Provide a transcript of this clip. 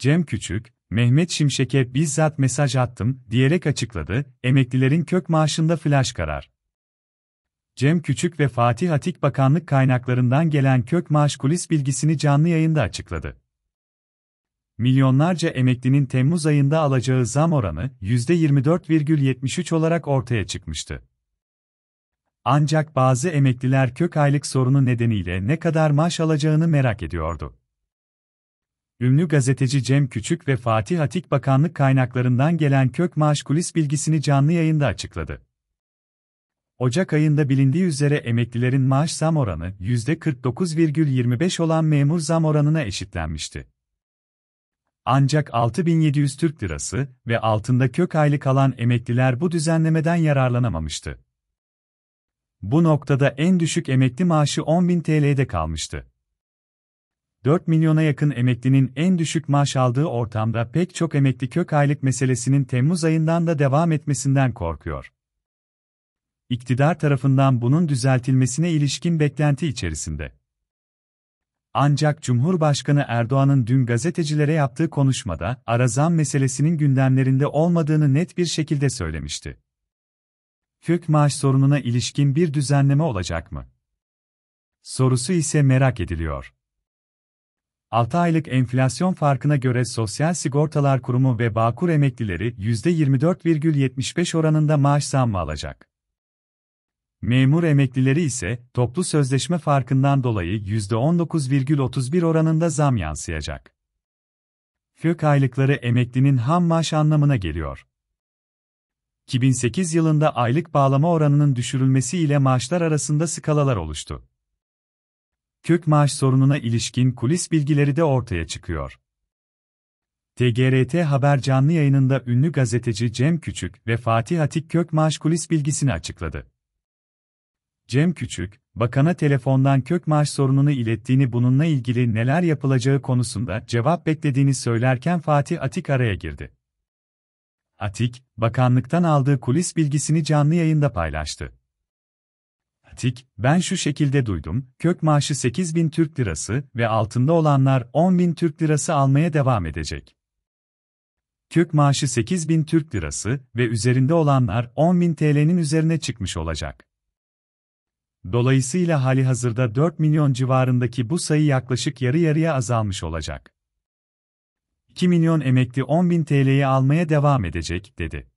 Cem Küçük, Mehmet Şimşek'e bizzat mesaj attım diyerek açıkladı, emeklilerin kök maaşında flash karar. Cem Küçük ve Fatih Atik bakanlık kaynaklarından gelen kök maaş kulis bilgisini canlı yayında açıkladı. Milyonlarca emeklinin Temmuz ayında alacağı zam oranı %24,73 olarak ortaya çıkmıştı. Ancak bazı emekliler kök aylık sorunu nedeniyle ne kadar maaş alacağını merak ediyordu. Ünlü gazeteci Cem Küçük ve Fatih Atik bakanlık kaynaklarından gelen kök maaş kulis bilgisini canlı yayında açıkladı. Ocak ayında bilindiği üzere emeklilerin maaş zam oranı %49,25 olan memur zam oranına eşitlenmişti. Ancak 6700 Türk Lirası ve altında kök aylık alan emekliler bu düzenlemeden yararlanamamıştı. Bu noktada en düşük emekli maaşı 10.000 TL'de kalmıştı. 4 milyona yakın emeklinin en düşük maaş aldığı ortamda pek çok emekli kök aylık meselesinin Temmuz ayından da devam etmesinden korkuyor. İktidar tarafından bunun düzeltilmesine ilişkin beklenti içerisinde. Ancak Cumhurbaşkanı Erdoğan'ın dün gazetecilere yaptığı konuşmada arazam meselesinin gündemlerinde olmadığını net bir şekilde söylemişti. Kök maaş sorununa ilişkin bir düzenleme olacak mı? Sorusu ise merak ediliyor. 6 aylık enflasyon farkına göre Sosyal Sigortalar Kurumu ve Bağkur emeklileri %24,75 oranında maaş zammı alacak. Memur emeklileri ise toplu sözleşme farkından dolayı %19,31 oranında zam yansıyacak. Kök aylıkları emeklinin ham maaş anlamına geliyor. 2008 yılında aylık bağlama oranının düşürülmesi ile maaşlar arasında skalalar oluştu. Kök maaş sorununa ilişkin kulis bilgileri de ortaya çıkıyor. TGRT Haber canlı yayınında ünlü gazeteci Cem Küçük ve Fatih Atik kök maaş kulis bilgisini açıkladı. Cem Küçük, bakana telefondan kök maaş sorununu ilettiğini bununla ilgili neler yapılacağı konusunda cevap beklediğini söylerken Fatih Atik araya girdi. Atik, bakanlıktan aldığı kulis bilgisini canlı yayında paylaştı. Atik, ben şu şekilde duydum, kök maaşı 8 bin Türk Lirası ve altında olanlar 10 bin Türk Lirası almaya devam edecek. Kök maaşı 8 bin Türk Lirası ve üzerinde olanlar 10 bin TL'nin üzerine çıkmış olacak. Dolayısıyla hali hazırda 4 milyon civarındaki bu sayı yaklaşık yarı yarıya azalmış olacak. 2 milyon emekli 10 bin TL'yi almaya devam edecek, dedi.